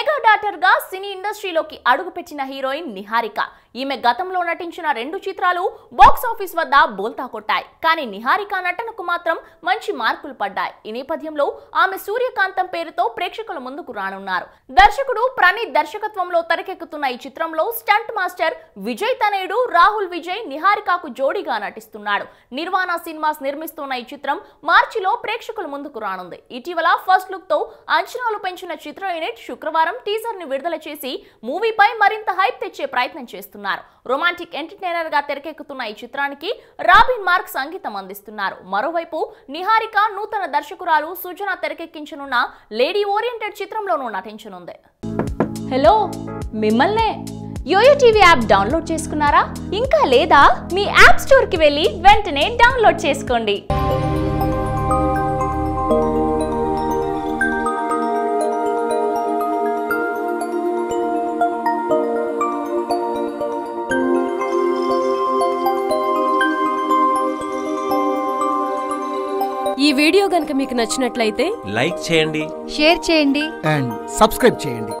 Mega డాటర్గా సినీ ఇండస్ట్రీలోకి అడుగుపెట్టిన heroine Niharika. ఈమె గతంలో నటించిన రెండు చిత్రాలు బాక్స్ ఆఫీస్ వద్ద బోల్తా కొట్టాయి. కానీ నిహారిక నటనకు మాత్రం మంచి మార్కులు పడ్డాయి. ఈ నేపథ్యంలో ఆమె సూర్యకాంతం పేరుతో ప్రేక్షకుల ముందుకు రానున్నారు. దర్శకుడు ప్రణీత్ దర్శకత్వంలో తెరకెక్కుతున్న ఈ చిత్రంలో స్టంట్ మాస్టర్ విజయ్ తనయుడు రాహుల్ విజయ్ నిహారికకు జోడీగా నటిస్తున్నాడు. నిర్వాణ సినిమాస్ నిర్మిస్తున్న ఈ చిత్రం మార్చిలో ప్రేక్షకుల ముందుకు రానుంది. ఇటీవల ఫస్ట్ లుక్తో అంచనాలు పెంచిన చిత్ర యూనిట్ శుక్రవారం టీజర్ని విడుదల చేసి మూవీపై మరింత హైప్ తెచ్చే ప్రయత్నం చేస్తున్నారు. రొమాంటిక్ ఎంటర్టైనర్గా తెరకెక్కుతున్న ఈ చిత్రానికి రాబిన్ మార్క్ సంగీతం అందిస్తున్నారు. మరోవైపు నిహారిక నూతన దర్శకురాలు సుజన తెరకెక్కించనున్న లేడీ ఓరియంటెడ్ చిత్రంలోనూ నటించనుంది. హలో మిమ్మల్నే యోయో టీవీ యాప్ డౌన్లోడ్ చేసుకున్నారా? ఇంకా లేదా మీ యాప్ స్టోర్కి వెళ్ళి వెంటనే డౌన్లోడ్ చేసుకోండి. ఈ వీడియో గనుక మీకు నచ్చినట్లయితే లైక్ చేయండి. షేర్ చేయండి. అండ్ సబ్స్క్రైబ్ చేయండి.